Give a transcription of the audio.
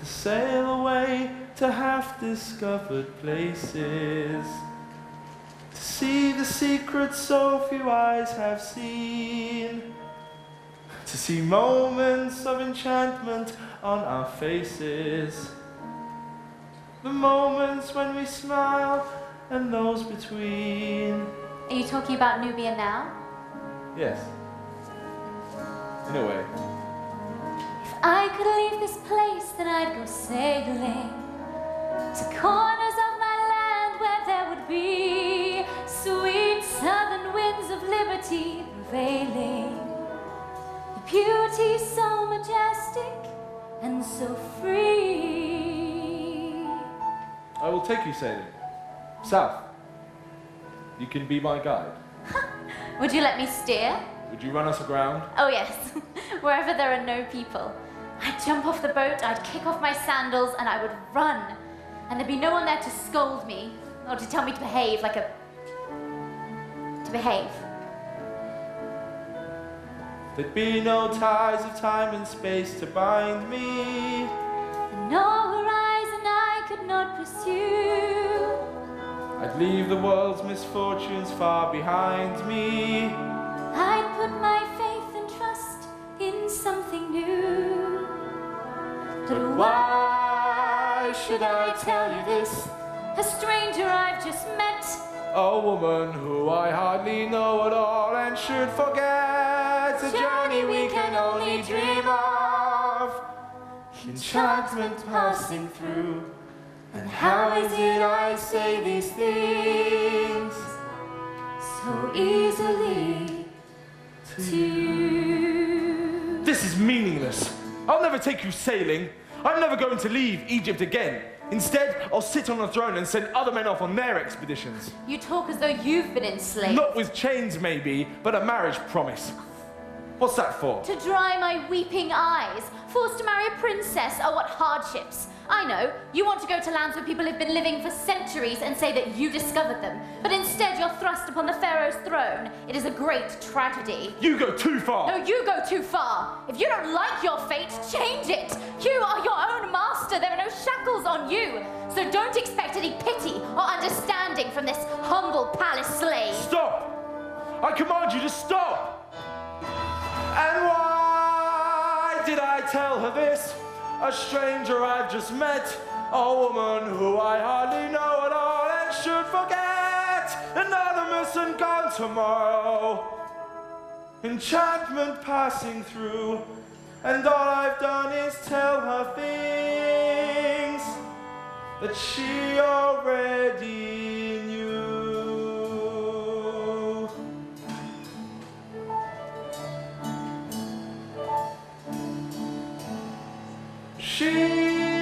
to sail away to half-discovered places. To see the secrets so few eyes have seen. To see moments of enchantment on our faces. The moments when we smile and those between. Are you talking about Nubia now? Yes. In a way. I could leave this place, then I'd go sailing to corners of my land where there would be sweet southern winds of liberty prevailing. The beauty so majestic and so free. I will take you sailing. South. You can be my guide. Would you let me steer? Would you run us aground? Oh, yes, wherever there are no people. I'd jump off the boat, I'd kick off my sandals, and I would run. And there'd be no one there to scold me or to tell me to behave like a. to behave. There'd be no ties of time and space to bind me. And no horizon I could not pursue. I'd leave the world's misfortunes far behind me. I'd put my faith and trust in something new. But why should I tell you this? A stranger I've just met. A woman who I hardly know at all and should forget It's a journey we can only dream of. Enchantment passing through. And how is it I say these things so easily to you? This is meaningless. I'll never take you sailing. I'm never going to leave Egypt again. Instead, I'll sit on a throne and send other men off on their expeditions. You talk as though you've been enslaved. Not with chains, maybe, but a marriage promise. What's that for? To dry my weeping eyes. Forced to marry a princess. Oh, what hardships. I know, you want to go to lands where people have been living for centuries and say that you discovered them. But instead, you're thrust upon the Pharaoh's throne. It is a great tragedy. You go too far. No, you go too far. If you don't like your fate, change it. You are your own master. There are no shackles on you. So don't expect any pity or understanding from this humble palace slave. Stop! I command you to stop! And why did I tell her this? A stranger I've just met, a woman who I hardly know at all and should forget. Anonymous and gone tomorrow. Enchantment passing through, and all I've done is tell her things that she already She